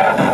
Ah!